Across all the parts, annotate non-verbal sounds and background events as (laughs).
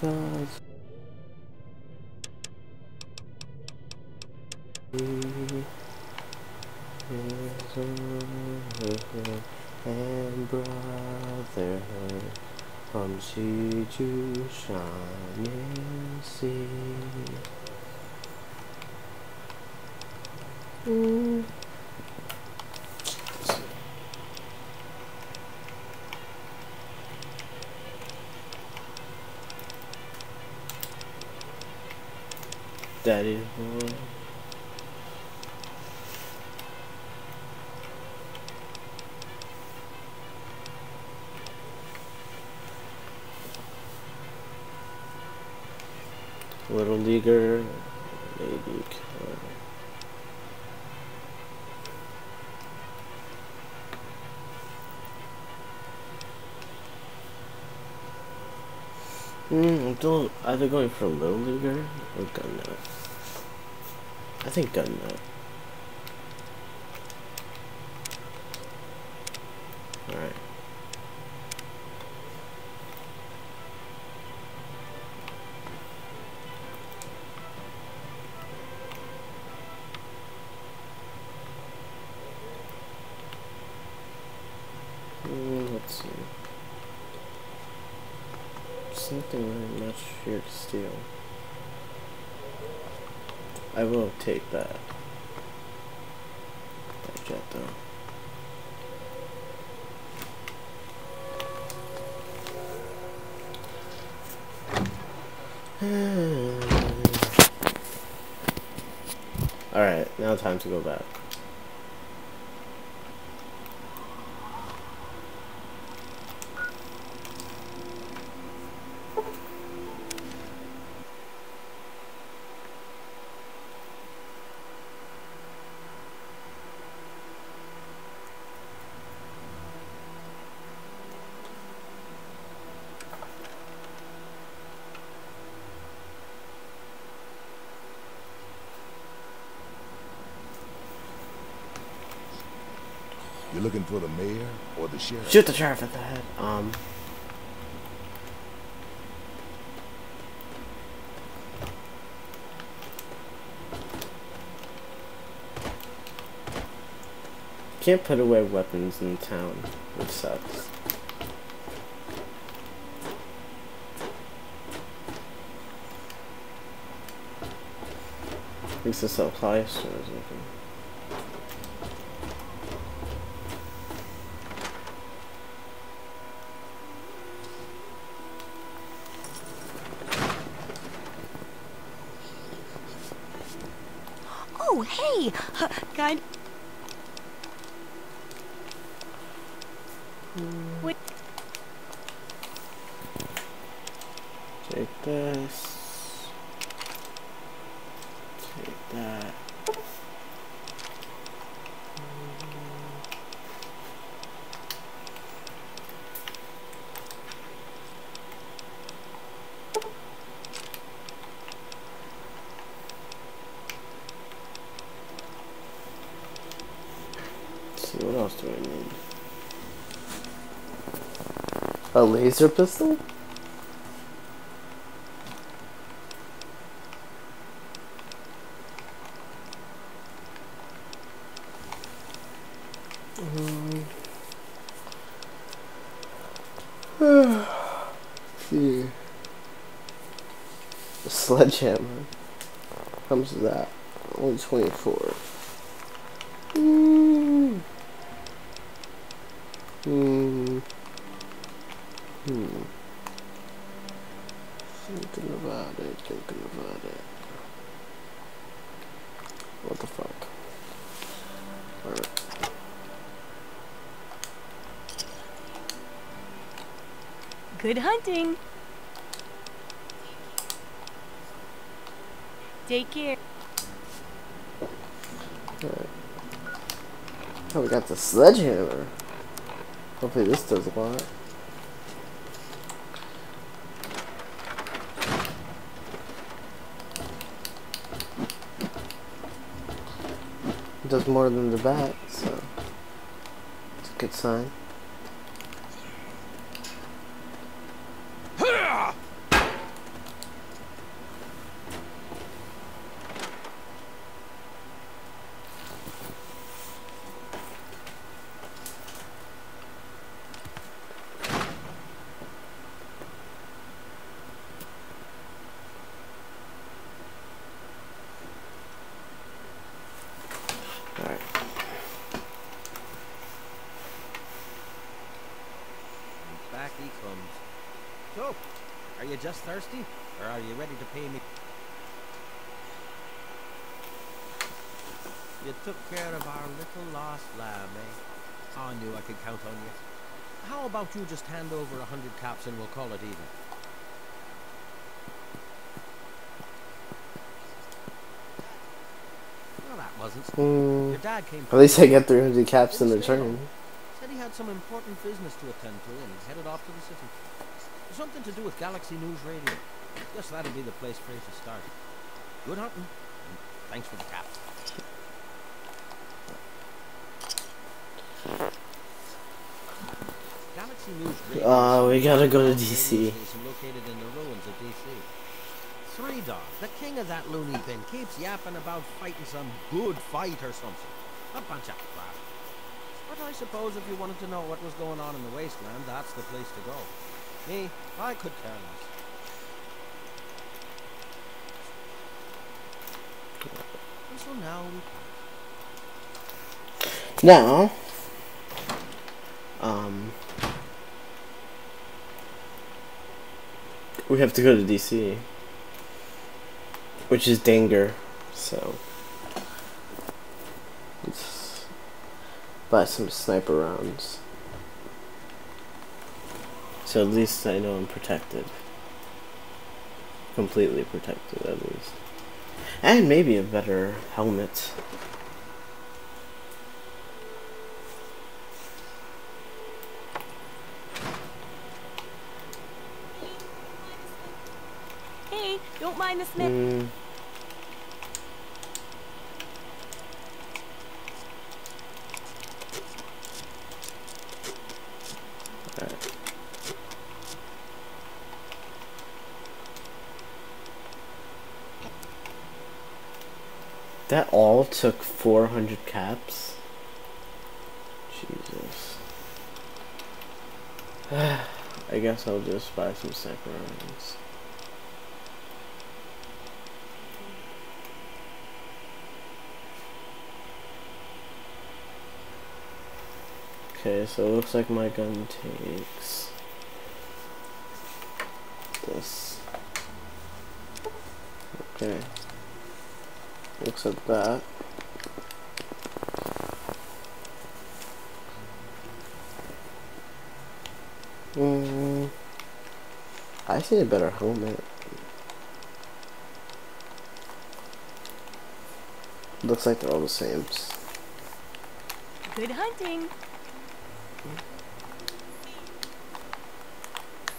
Cause and brotherhood from sea to shining sea. Mm. Daddy boy. Little leaguer, maybe. Mm, I'm still either going for a Little Leaguer or Gun Nut. I think Gun. (sighs) Alright, now time to go back. For the mayor or the sheriff? Shoot the sheriff at the head. Um. Can't put away weapons in town, which sucks. At least the supply store is open. Oh, hey! Kind. Wait, Take this. Take that. Let's see, what else do I need? A laser pistol? Hmm. (sighs) see. A sledgehammer. Much is that? Only 24. Hmm. Hmm. Hmm. Thinking about it, thinking about it. What the fuck? Alright. Good hunting. Take care. Alright. Oh, we got the sledgehammer. Hopefully this does a lot. It does more than the bat, so it's a good sign. So, are you just thirsty, or are you ready to pay me? You took care of our little lost lamb, eh? I knew I could count on you. How about you just hand over a hundred caps and we'll call it even? Well, that wasn't. Mm, Your dad came. at least I get 300 caps in the return. Said he had some important business to attend to and headed off to the city. Something to do with Galaxy News Radio. Guess that'll be the place for you to start. Good hunting. And thanks for the cap. Galaxy News Radio. Oh, we gotta go to DC. Located in the ruins of DC. Three Dog, the king of that loony bin, keeps yapping about fighting some good fight or something. A bunch of crap. But I suppose if you wanted to know what was going on in the wasteland, that's the place to go. Me, I could care less. So now we. Now, um, we have to go to DC, which is danger. So, let's buy some sniper rounds. So at least I know I'm protected. Completely protected, at least. And maybe a better helmet. Hey, don't mind the smith. Mm. That all took 400 caps? Jesus. (sighs) I guess I'll just buy some rounds. Okay, so it looks like my gun takes this. Okay. Looks like that. Mm, I see a better helmet. Looks like they're all the same. Good hunting.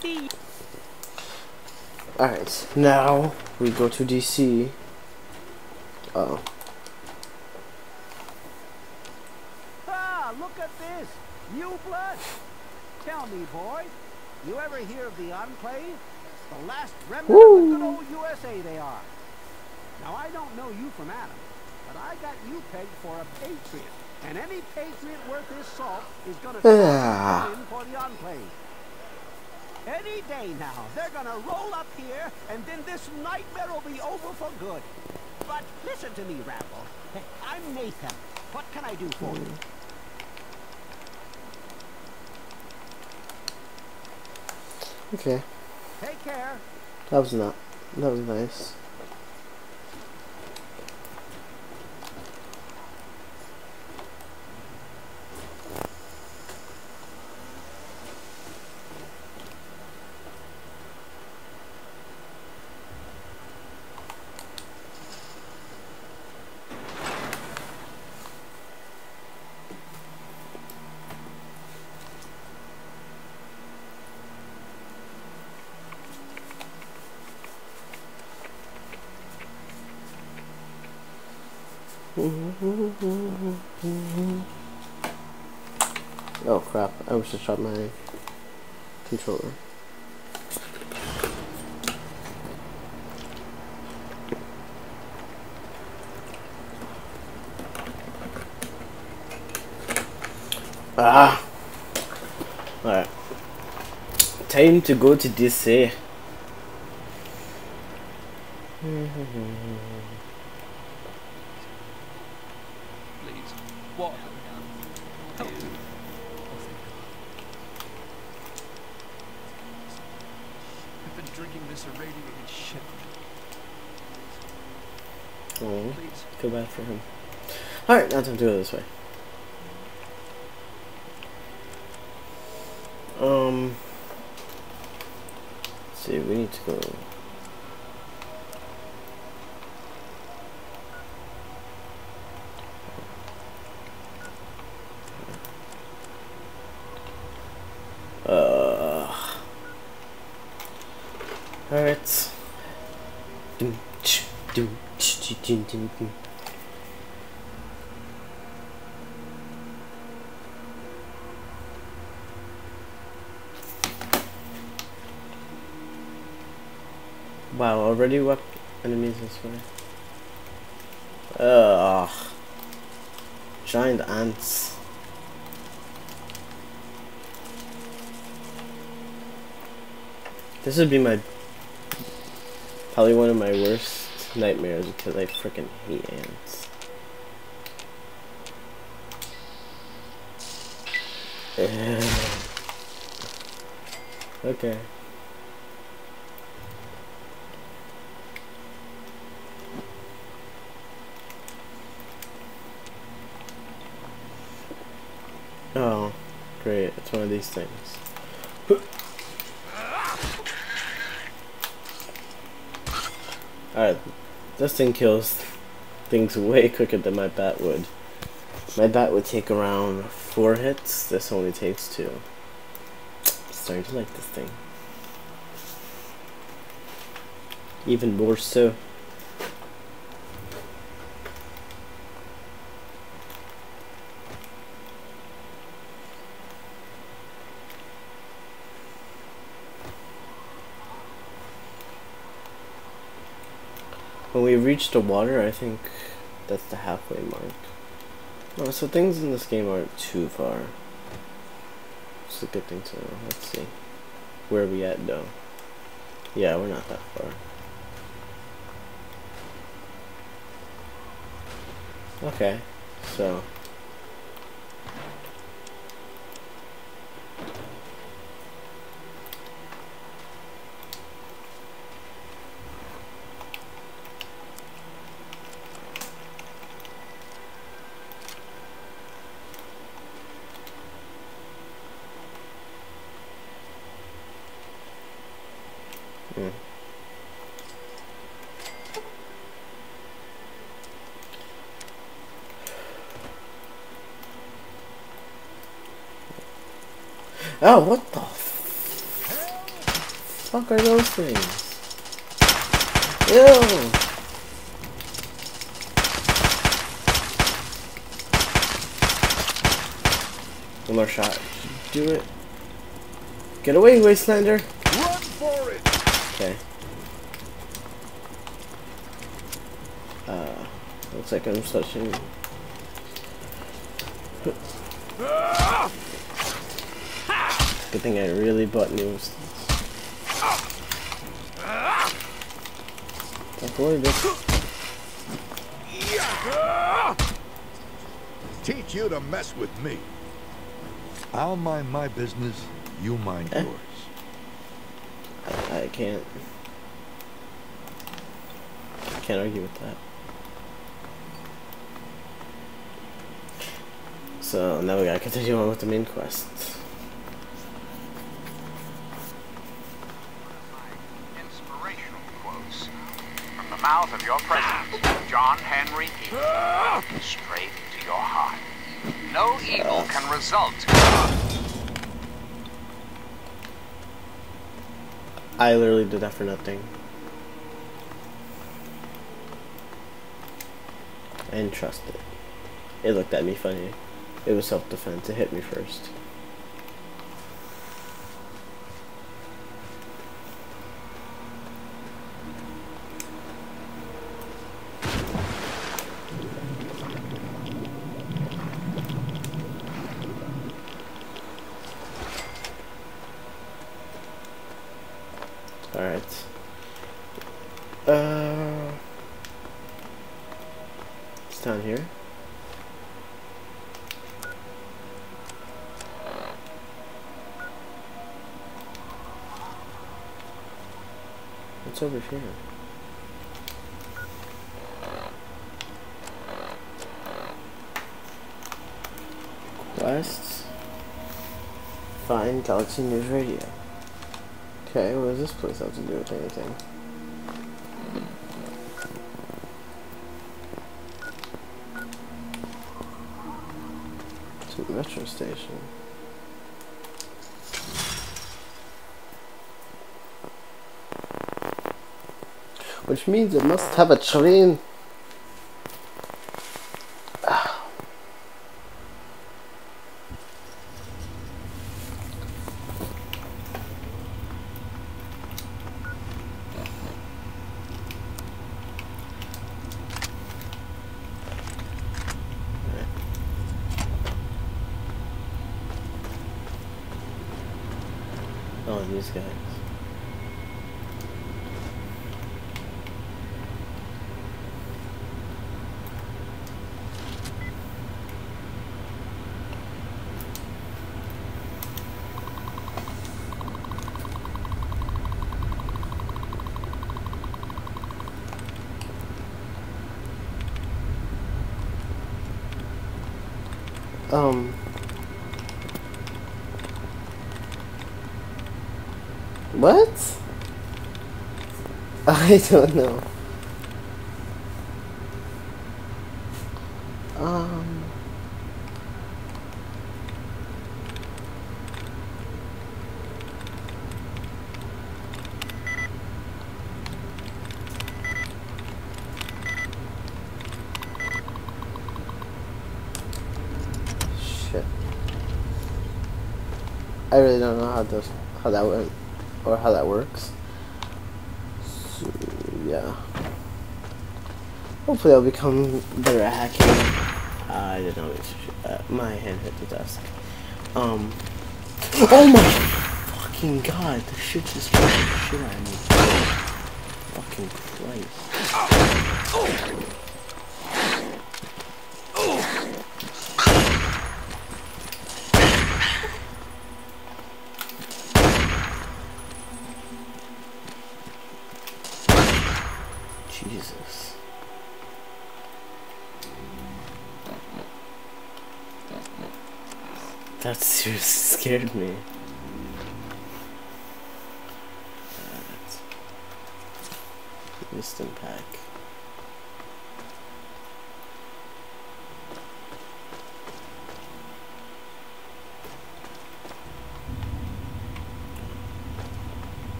See. Alright, now we go to DC. Oh. Ah, look at this! New blood! Tell me, boy, you ever hear of the Enclave? The last remnant of the good old USA they are. Now, I don't know you from Adam, but I got you pegged for a patriot. And any patriot worth his salt is gonna Ah. stand in for the Enclave. Any day now, they're gonna roll up here, and then this nightmare will be over for good. But listen to me, Rambo. I'm Nathan. What can I do for you? Okay. Take care. That was not. That was nice. Oh crap, I wish to shot my controller. Ah! Alright. Time to go to DC. (laughs) Please. What? Help. this irradiated shit. Oh, Please. feel bad for him. Alright, now time to do it this way. Um, see, we need to go. Uh, Alright. Dum, Wow, already what enemies this way? Ugh. Giant ants. This would be my probably one of my worst nightmares because I freaking hate ants. Ugh. (sighs) okay. Oh, great. It's one of these things. Alright, this thing kills things way quicker than my bat would. My bat would take around four hits, this only takes two. I'm starting to like this thing. Even more so. When we reach the water, I think that's the halfway mark. Oh, so things in this game aren't too far. It's a good thing to know. Let's see. Where are we at though? Yeah, we're not that far. Okay, so. Oh, what the fuck are those things? Ew! One more shot. Do it. Get away, Wastelander! Run for it! Okay. Uh, looks like I'm touching. Good thing I really bought new. Avoid this. Teach you to mess with me. I'll mind my business, you mind Eh? yours. I, I can't. Can't argue with that. So now we gotta continue on with the main quest. Inspirational quotes from the mouth of your president, John Henry Eden, straight to your heart. No evil can result. I literally did that for nothing. I didn't trust it. It looked at me funny. It was self-defense. It hit me first. Alright. Uh, it's down here. What's over here? Quests. Find Galaxy News Radio. Okay, what does this place have to do with anything? Metro station. Which means it must have a train. These guys. Um. What? I don't know. Um. Shit. I really don't know how this how that went or how that works. So yeah. Hopefully I'll become better at hacking. Uh, I did not reach uh, my hand hit the desk. Um Oh my fucking god, the shit just shit of me. Fucking Christ. Oh Jesus. That seriously scared me. Alright. Wisdom pack.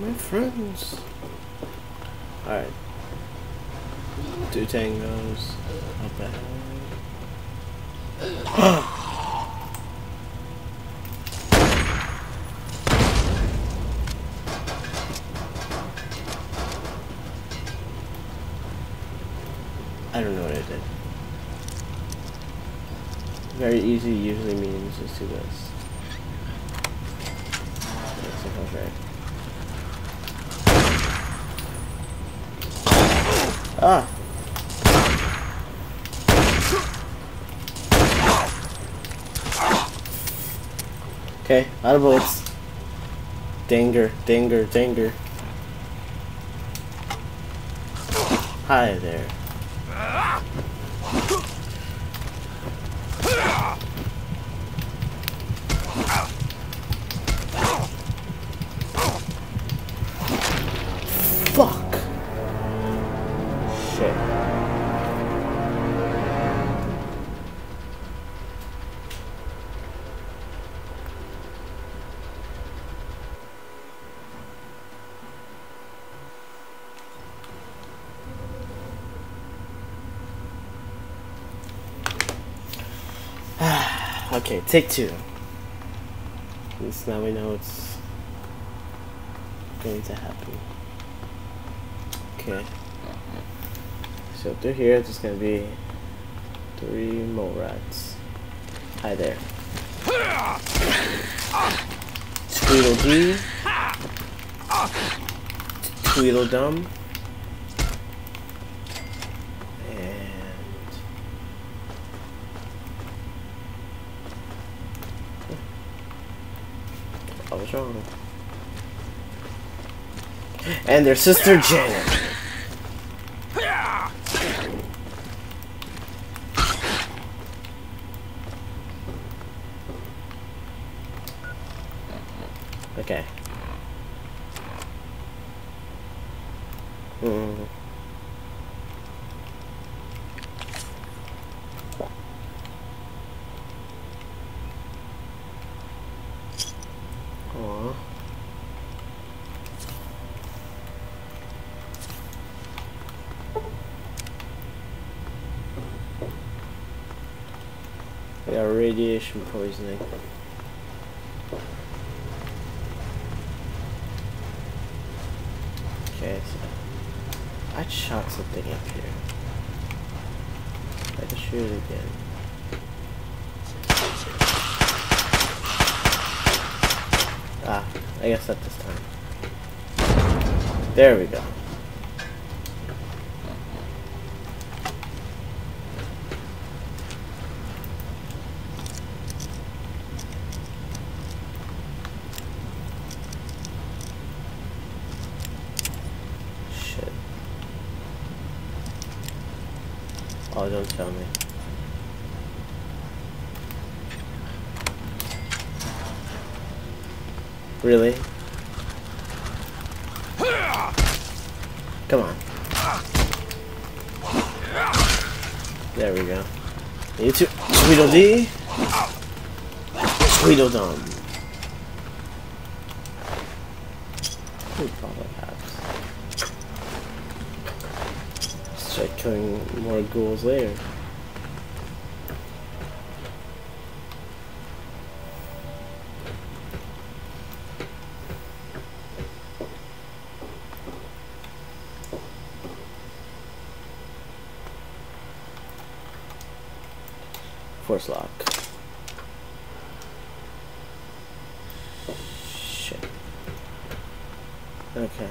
My friends. Alright. Two tangos. Up (gasps) ahead. I don't know what I did. Very easy usually means just do this. Right. Ah! Okay, out of bullets. Danger, danger, danger. Hi there. Okay, take two. At least now we know it's going to happen. Okay. So through here, there's gonna be three mole rats. Hi there. Tweedledee. Tweedledum. And wrong. And their sister Janet. Okay. Mm. Aw. I got radiation poisoning. Okay, so I shot something up here. I can shoot it again. Ah, I guess not this time. There we go. Shit. Don't tell me. Really? Come on. There we go. You too. Tweedledee. Tweedledum. More ghouls later. Force lock. Shit. Okay.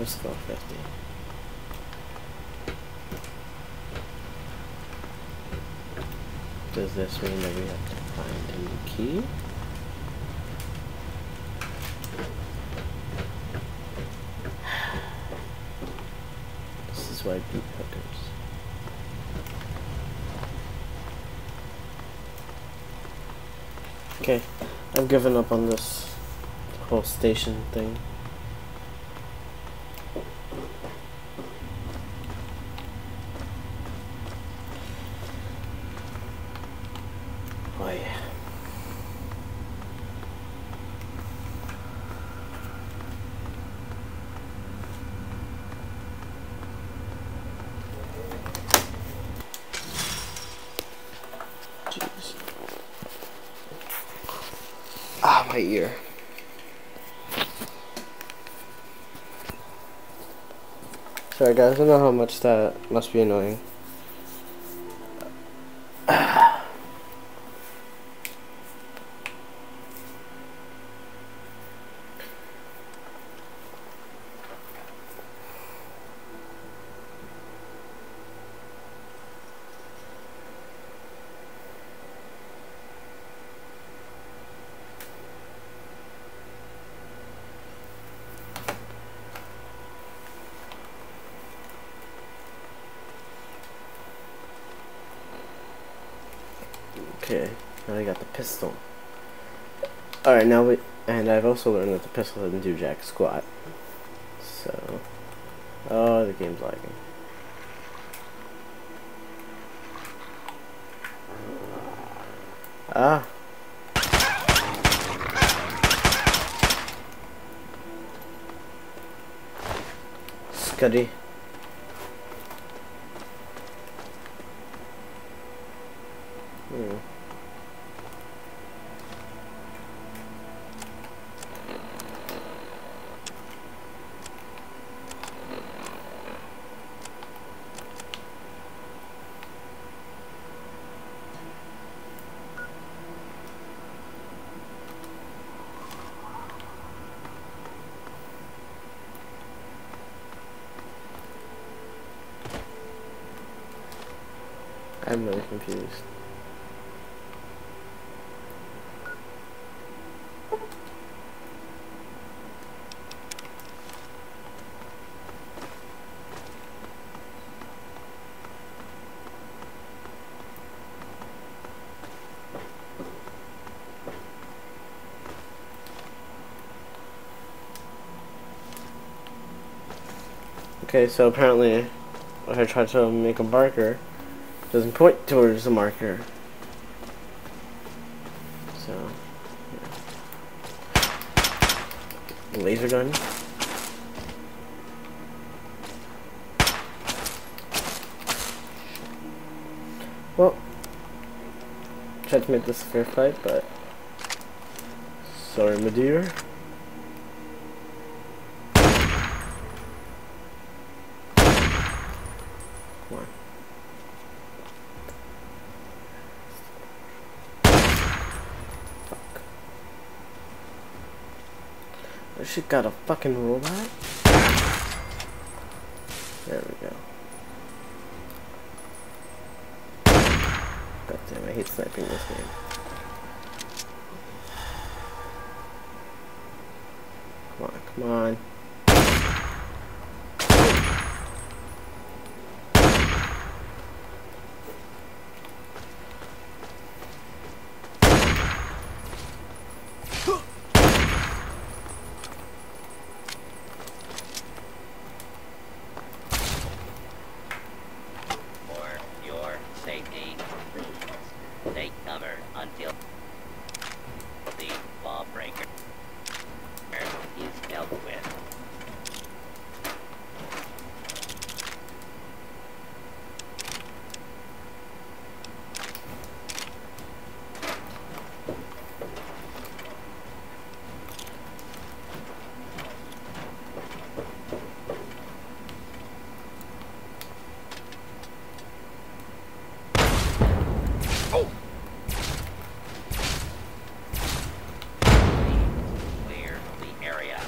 A score 50. Does this mean that we have to find a new key? This is why beat hookers. Okay, I've given up on this whole station thing. Oh yeah. Jeez. Ah, my ear. Sorry guys, I don't know how much that must be annoying. Okay, now I got the pistol. Alright, now we. And I've also learned that the pistol doesn't do jack squat. So. Oh, the game's lagging. Ah. Scuddy. I'm really confused. Okay, so apparently I try to make a marker, doesn't point towards the marker. So, yeah. laser gun. Well, tried to make this a fair fight, but sorry, my dear. Come on. Fuck. Shit got a fucking robot? There we go. God damn, I hate sniping this game. Come on, come on. For your safety, take cover until the lawbreaker is dealt with. Clear the area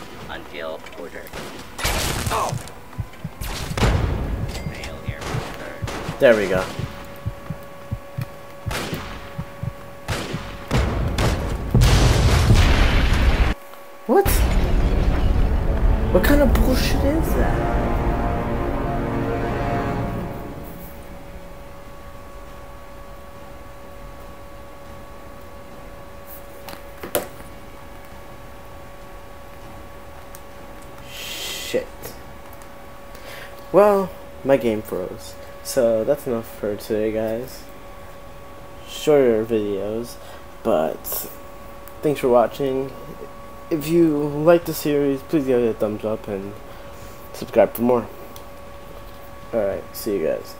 There we go. What? What kind of bullshit is that? Well, my game froze. So that's enough for today, guys. Shorter videos, but thanks for watching. If you like the series, please give it a thumbs up and subscribe for more. Alright, see you guys.